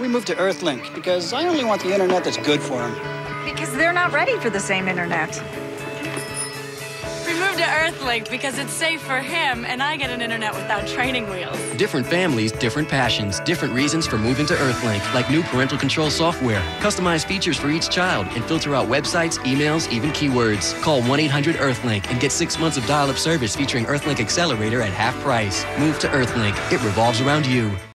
We moved to Earthlink because I only want the internet that's good for them. Because they're not ready for the same internet. We moved to Earthlink because it's safe for him, and I get an internet without training wheels. Different families, different passions, different reasons for moving to Earthlink, like new parental control software, customized features for each child, and filter out websites, emails, even keywords. Call 1 800 Earthlink and get six months of dial up service featuring Earthlink Accelerator at half price. Move to Earthlink, it revolves around you.